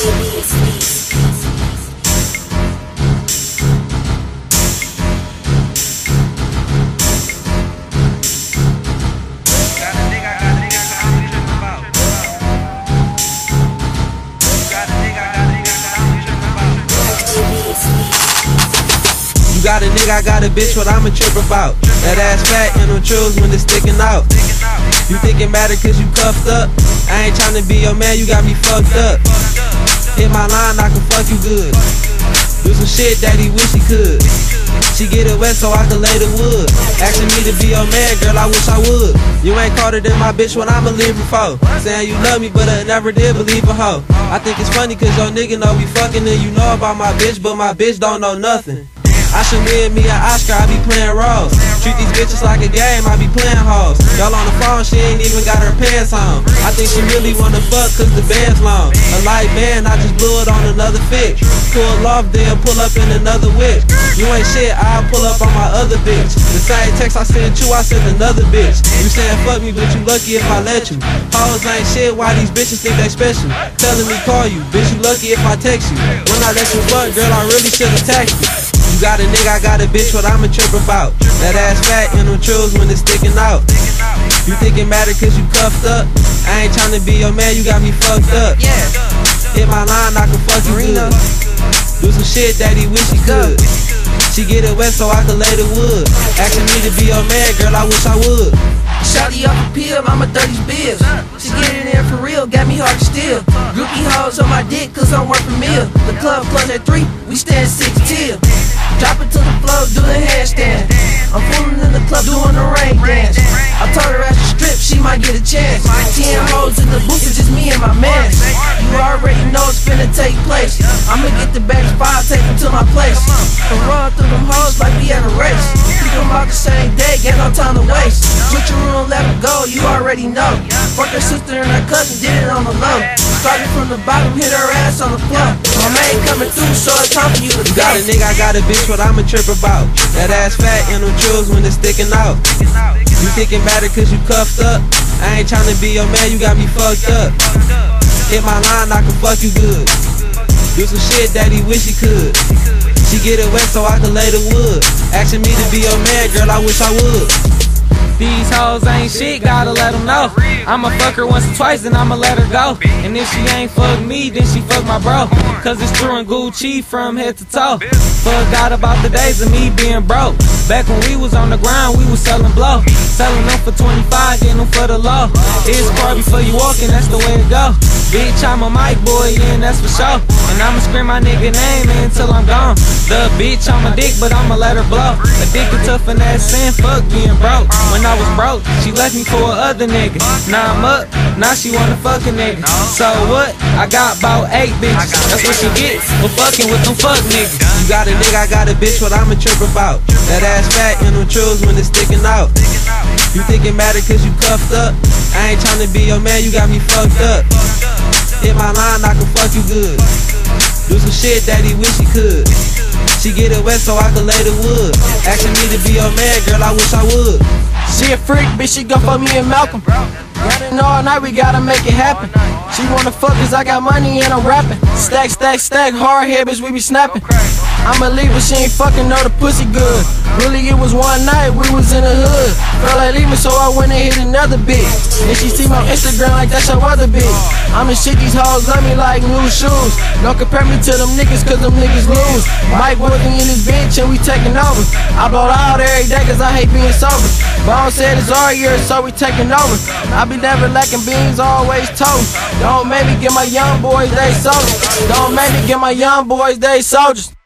You got a nigga, I got a bitch, what I'ma trip about. That ass fat and them chills when it's sticking out. You think it matter cause you cuffed up? I ain't tryna be your man, you got me fucked up. Hit my line, I can fuck you good. Do some shit that he wish he could. She get it wet so I can lay the wood. Asking me to be your man, girl, I wish I would. You ain't caught it in my bitch when I'ma leave before. Saying you love me, but I never did believe a hoe. I think it's funny cause your nigga know we fucking and you know about my bitch, but my bitch don't know nothing. I should win me an Oscar, I be playing roles. Treat these bitches like a game, I be playing hoes. Y'all on the phone, she ain't even got her pants on. I think she really wanna fuck cause the band's long. A light band, I just blew it on another fix. Pull off, then pull up in another whip. You ain't shit, I'll pull up on my other bitch. The same text I sent you, I sent another bitch. You saying fuck me, but you lucky if I let you. Hoes ain't shit, why these bitches think they special? Telling me call you, bitch, you lucky if I text you. When I let you fuck, girl, I really should've texted you. You got a nigga, I got a bitch, what I'ma trip about. That ass fat and them chills when it's sticking out. You think it matter cause you cuffed up? I ain't tryna be your man, you got me fucked up. Hit my line, I can fuck you good. Do some shit that he wish he could. She get it wet so I can lay the wood. Asking me to be your man, girl, I wish I would. Shotty off a pill, I'ma 30's bills. She get it in for real, got me hard to steal. Groupie hoes on my dick, cause I'm working meal. The club close at 3, we stand 6 it's just me and my man. You already know it's finna take place. I'ma get the bags five, take them to my place. And run through them hoes like we at a race. Keep them out the same day, get no time to waste. Switch your room, let them go, you already know. Fuck her sister and her cousin, did it on the low. Started from the bottom, hit her ass on the floor. My man coming through, so it's time for you to go. got a nigga, I got a bitch, what I'ma trip about. That ass fat and them chills when it's sticking out. You think it matter cause you cuffed up? I ain't tryna be your man, you got me fucked up. Hit my line, I can fuck you good. Do some shit that he wish he could. She get it wet so I can lay the wood. Asking me to be your man, girl, I wish I would. These hoes ain't shit, gotta let them know. I'ma fuck her once or twice, then I'ma let her go. And if she ain't fuck me, then she fuck my bro. Cause it's true and Gucci from head to toe. Forgot about the days of me being broke. Back when we was on the grind, we was selling blow. Selling for 25, getting them for the low. It's far before you walking, that's the way it go. Bitch, I'm a MikeBoi, yeah, and that's for sure. And I'ma scream my nigga name until I'm gone. The bitch, I'm a dick, but I'ma let her blow. Addicted to finesse and fuck being broke. When I was broke, she left me for a other nigga. Now I'm up, now she wanna fuck a nigga. So what? I got about eight bitches. That's what she get for fucking with them fuck niggas. Got a nigga, I got a bitch, what I'ma trip about. That ass fat and them chills when it's sticking out. You think it matter cause you cuffed up? I ain't tryna be your man, you got me fucked up. Hit my line, I can fuck you good. Do some shit that he wish he could. She get it wet so I can lay the wood. Asking me to be your man, girl, I wish I would. She a freak, bitch, she gon' fuck me and Malcolm. Got it all night, we gotta make it happen. She wanna fuck cause I got money and I'm rapping. Stack, stack, stack, hard head, bitch, we be snapping. I'ma leave her, she ain't fucking know the pussy good. Really, it was one night, we was in the hood. I leave me, so I went and hit another bitch. And she see my Instagram like that's your other bitch. I'ma shit these hoes, love me like new shoes. Don't compare me to them niggas, cause them niggas lose. Mike Woodley in his bitch, and we taking over. I bought out every day, cause I hate being sober. Bone said it's our year, so we taking over. I be never lacking beans, always toast. Don't make me get my young boys, they soldiers. Don't make me get my young boys, they soldiers.